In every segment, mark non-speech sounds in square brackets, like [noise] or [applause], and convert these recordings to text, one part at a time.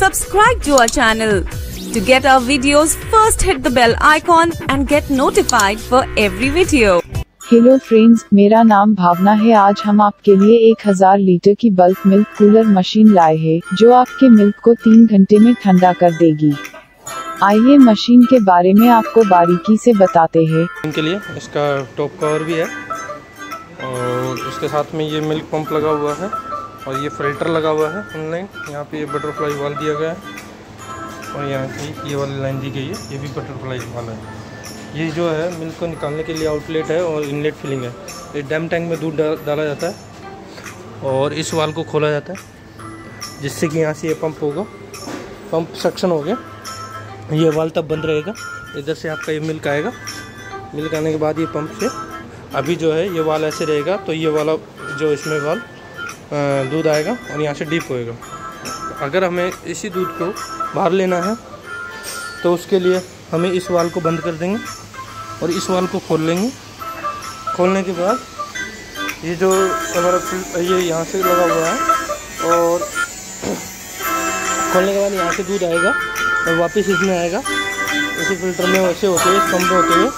Subscribe to our channel. To get our videos, first hit the bell icon and get notified for every video. Hello friends मेरा नाम भावना है आज हम आपके लिए एक हज़ार लीटर की बल्क मिल्क कूलर मशीन लाए हैं जो आपके मिल्क को तीन घंटे में ठंडा कर देगी आइए मशीन के बारे में आपको बारीकी से बताते हैं इनके लिए इसका टॉप कवर भी है और इसके साथ में ये मिल्क पंप लगा हुआ है और ये फ़िल्टर लगा हुआ है ऑनलाइन यहाँ पे ये बटरफ्लाई वाल दिया गया है। और यहाँ की ये वाली लाइन दी गई है। ये भी बटरफ्लाई वाल है। ये जो है मिल्क को निकालने के लिए आउटलेट है और इनलेट फिलिंग है। ये डैम टैंक में दूध डाला जाता है और इस वाल को खोला जाता है, जिससे कि यहाँ से ये पंप होगा। पंप सक्शन हो गया। ये वाल तब बंद रहेगा। इधर से आपका ये मिल्क आएगा। मिल्क आने के बाद ये पंप से अभी जो है, ये वाल ऐसे रहेगा। तो ये वाला जो इसमें वाल दूध आएगा और यहाँ से डीप होएगा। अगर हमें इसी दूध को बाहर लेना है तो उसके लिए हमें इस वाल को बंद कर देंगे और इस वाल को खोल लेंगे। खोलने के बाद ये जो हमारा ये यहाँ से लगा हुआ है और [clears throat] खोलने के बाद यहाँ से दूध आएगा और वापस इसमें आएगा। इसी फ़िल्टर में वैसे होते हुए इस होते हुए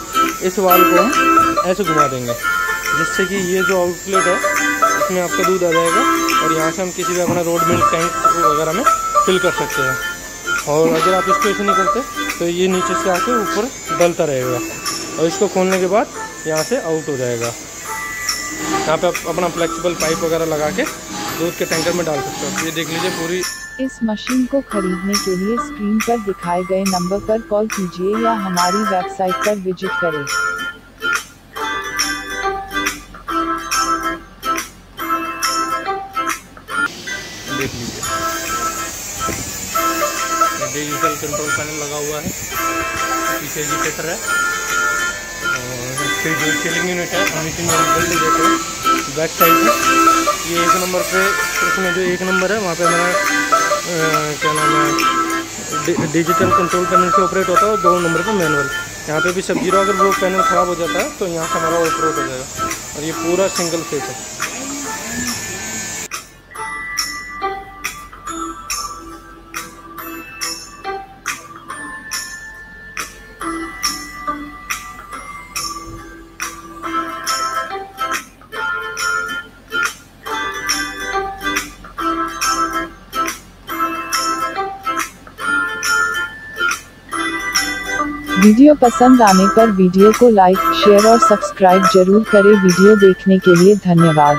इस वाल को हम ऐसे घुमा देंगे, जिससे कि ये जो आउटलेट है इसमें आपका दूध आ जाएगा और यहाँ से हम किसी भी अपना रोड मिल्क टैंक वगैरह में फिल कर सकते हैं। और अगर आप इसको ऐसे नहीं करते तो ये नीचे से आके ऊपर डलता रहेगा और इसको खोलने के बाद यहाँ से आउट हो जाएगा। यहाँ पे आप अपना फ्लेक्सिबल पाइप वगैरह लगा के दूध के टैंकर में डाल सकते हो। ये देख लीजिए पूरी इस मशीन को खरीदने के लिए स्क्रीन पर दिखाए गए नंबर पर कॉल कीजिए या हमारी वेबसाइट पर विज़िट करें। देख लीजिए। डिजिटल कंट्रोल पैनल लगा हुआ है। पीछे इंडिकेटर है। फिर जो सीलिंग यूनिट है, हम इसी में जल्दी देते हैं। बैक साइड में। ये एक नंबर पे, इसमें जो एक नंबर है, वहाँ पे हमारा क्या नाम है डिजिटल कंट्रोल पैनल से ऑपरेट होता है, और दो नंबर पे मैनुअल यहाँ पे भी सब ज़ीरो अगर वो पैनल ख़राब हो जाता है तो यहाँ से हमारा ऑपरेट हो जाएगा। और ये पूरा सिंगल फेस है। वीडियो पसंद आने पर वीडियो को लाइक, शेयर और सब्सक्राइब ज़रूर करें। वीडियो देखने के लिए धन्यवाद।